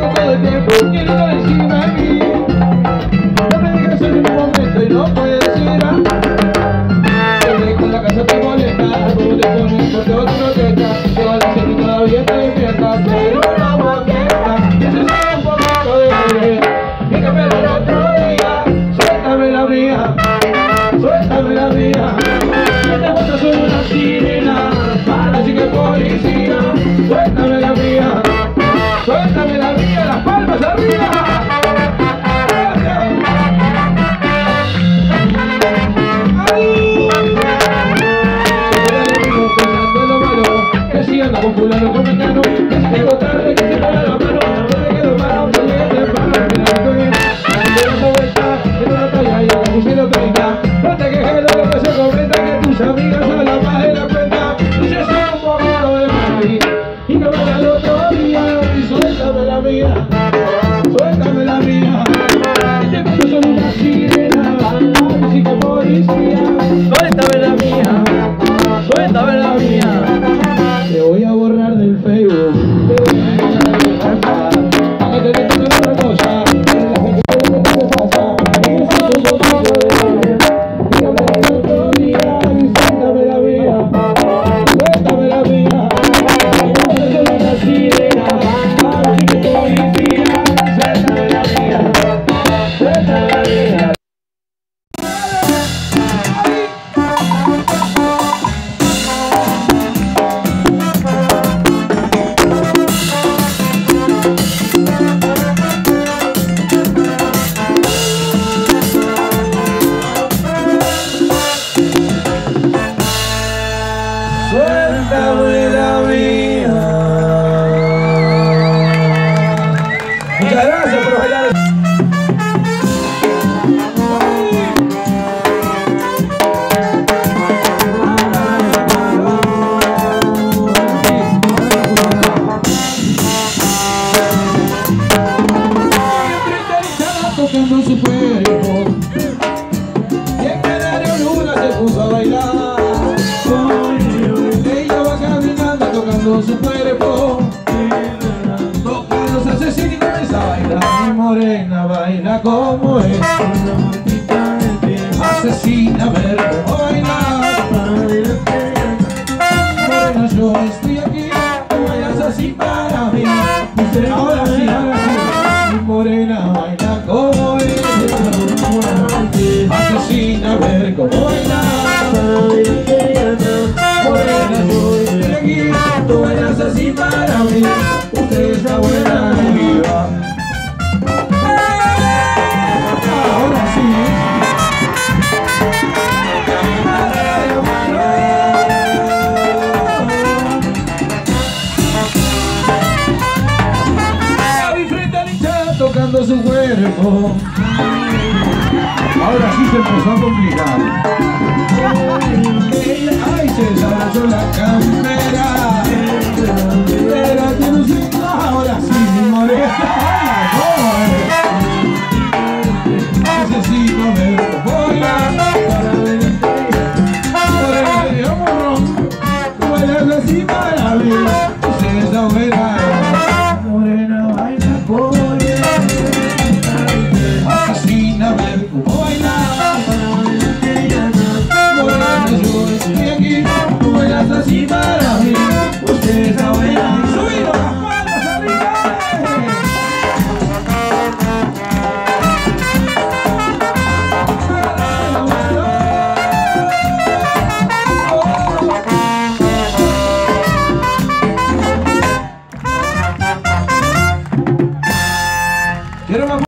contigo todo el tiempo, quiero estar encima de mí. No me digas en ningún momento y no Que se da la mano Dando una vuelta en una talla y la pusieron perita No te quejes de lo que se comenta Que tus amigas hablan más de la cuenta. Y se sabe un poquito de Y que me el otro día Y suéltame la mía Suéltame la mía. Cuento son una sirena que policía Muchas gracias por bailar. Tocando su cuerpo y en Canario Luna se puso a bailar. Ella va caminando tocando su cuerpo baila como es. Asesina, a ver cómo bailar Morena, yo estoy aquí Tú bailas así para mí. Ahora sí, ahora sí. Mi morena baila como es. Asesina, a ver cómo bailar Morena, yo estoy aquí, tú bailas así para mí, usted es la buena viva. enfermo. Ahora sí se empezó a complicar. Ay, se saltó la campera. Pero tiene un ahora sí, mi morena.